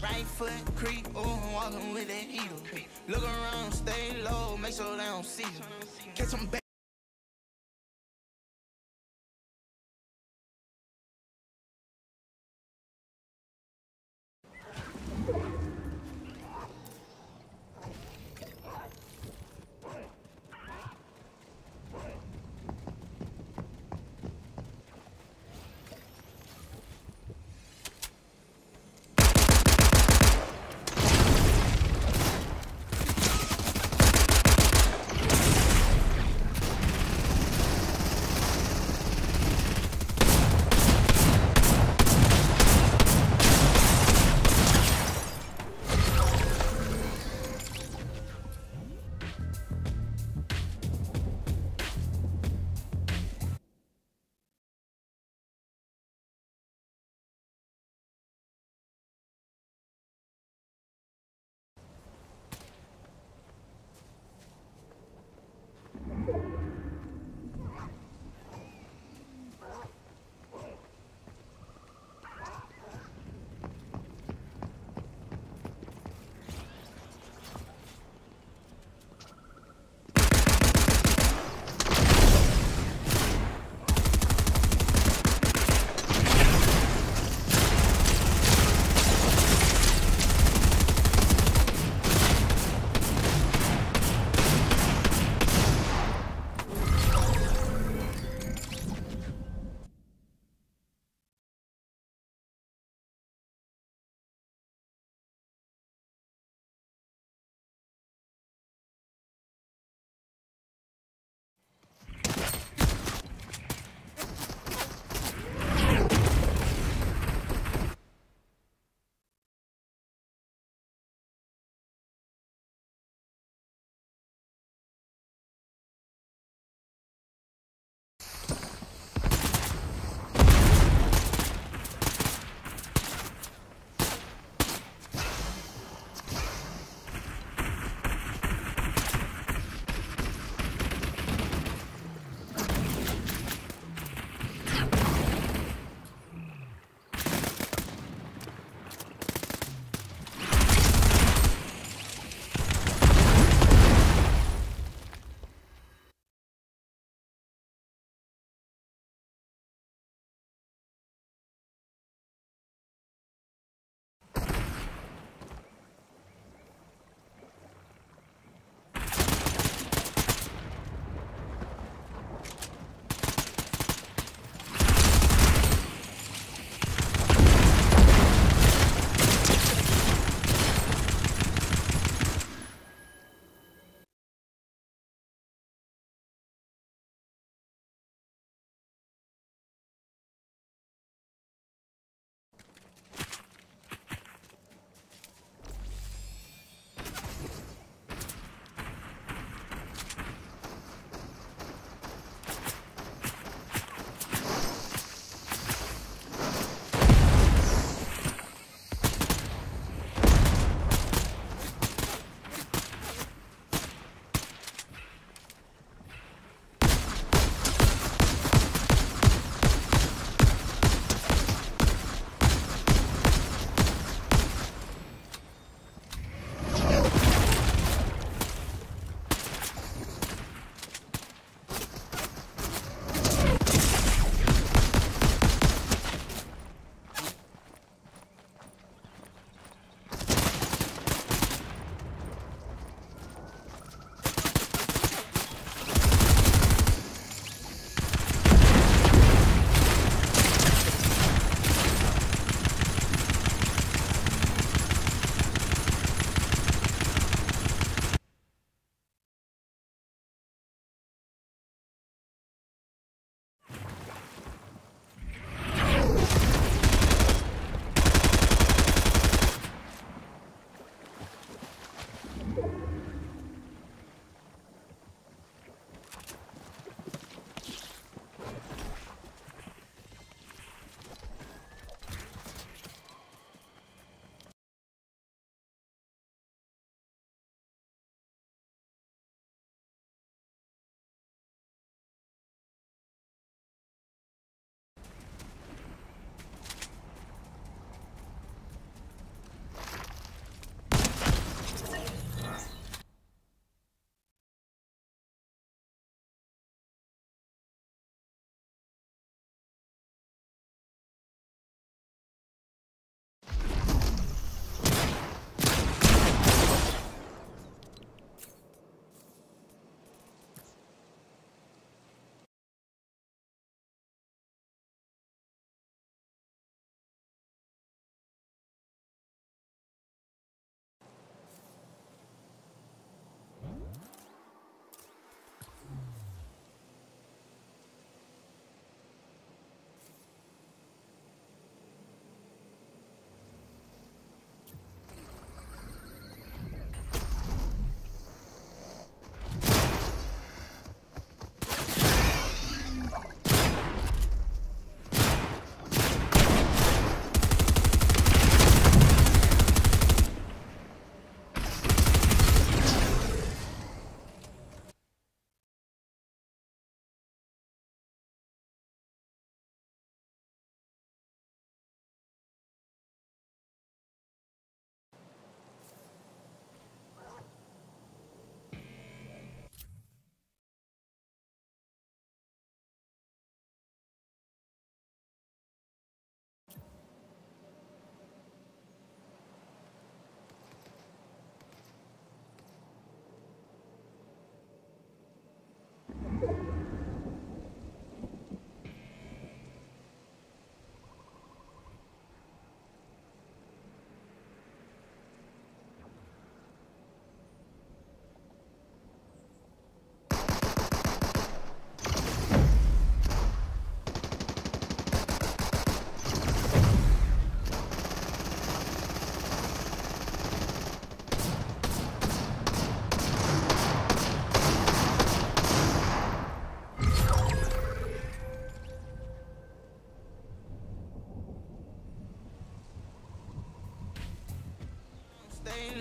Right foot creep, ooh, I'm walking with that heel. Look around, stay low, make sure they don't see you. Catch them back.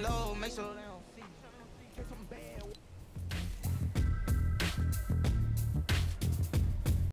Low, make sure